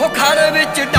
ਹੋ ਵਿੱਚ ਡਾਂਗ